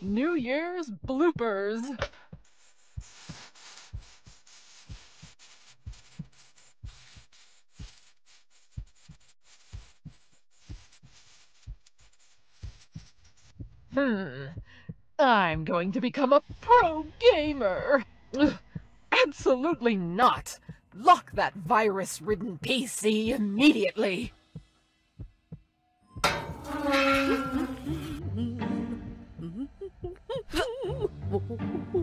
New Year's bloopers. Hmm. I'm going to become a pro gamer. Absolutely not. Lock that virus ridden PC immediately. What should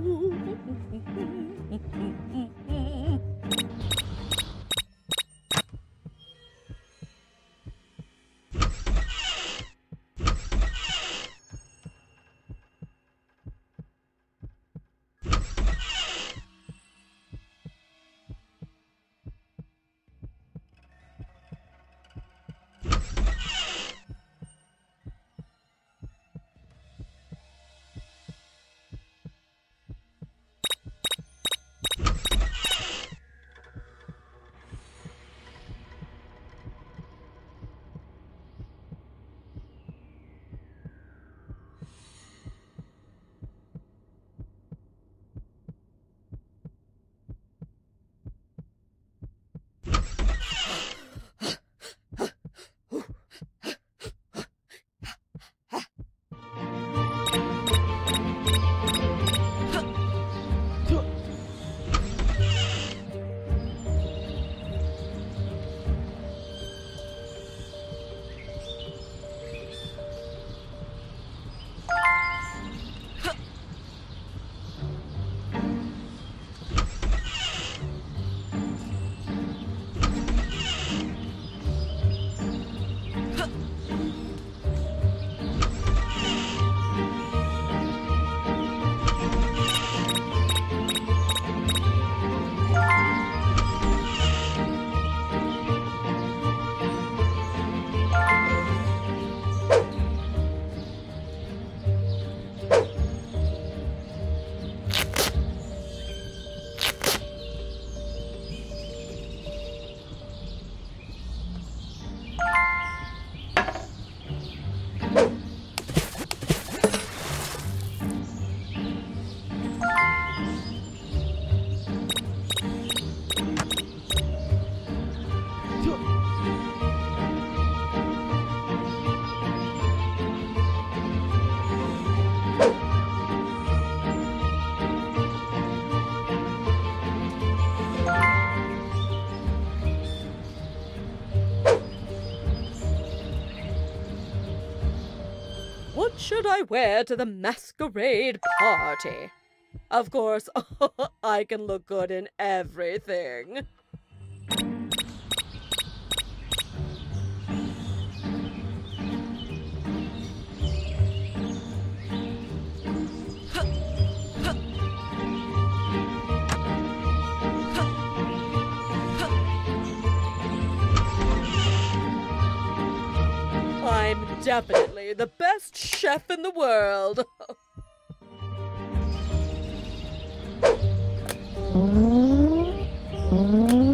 I wear to the masquerade party? Of course, I can look good in everything. I'm definitely the best chef in the world. Outbid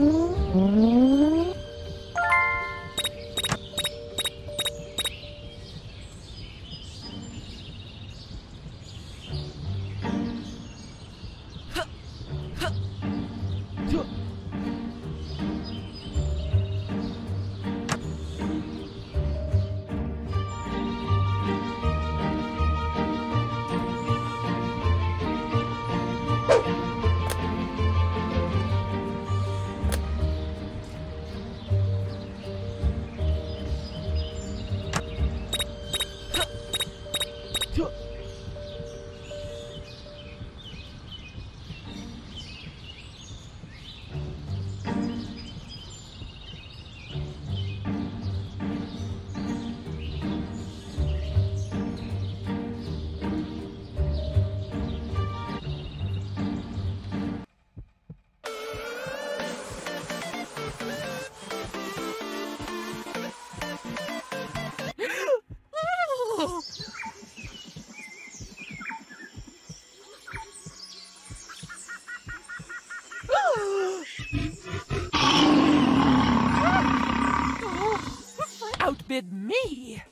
me.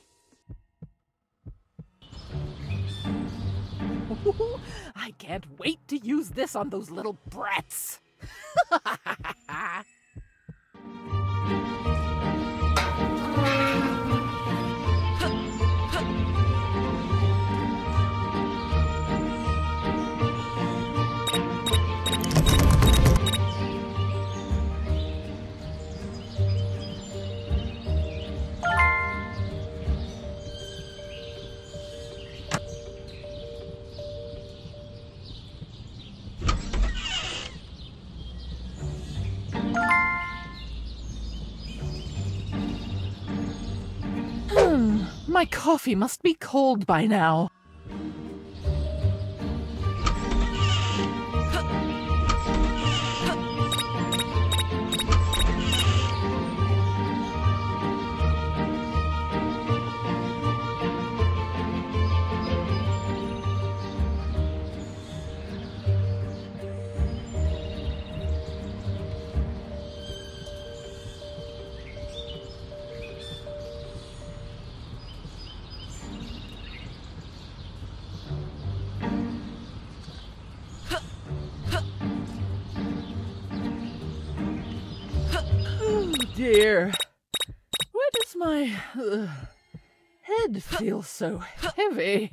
I can't wait to use this on those little brats. Hmm, my coffee must be cold by now. Dear. Why does my uh, head feel so heavy?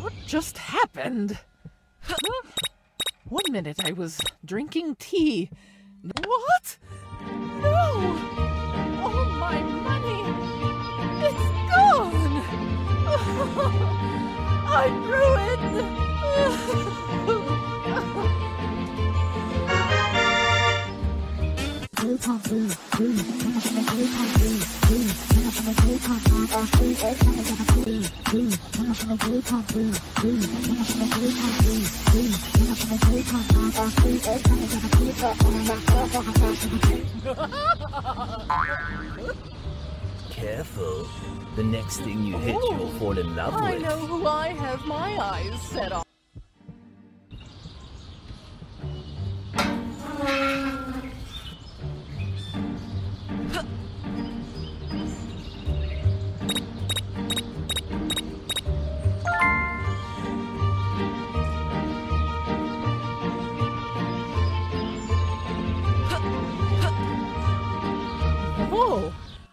What just happened? One minute I was drinking tea. What? No! All my money! It's gone! I'm Careful. The next thing you hit, you'll fall in love I with. know who I have my eyes set on.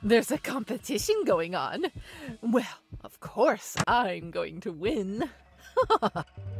There's a competition going on. Well, of course, I'm going to win.